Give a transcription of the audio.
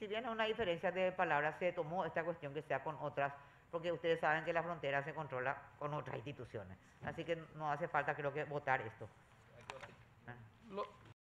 si bien es una diferencia de palabras, se tomó esta cuestión que sea con otras, porque ustedes saben que la frontera se controla con otras instituciones. Así que no hace falta, creo que, votar esto.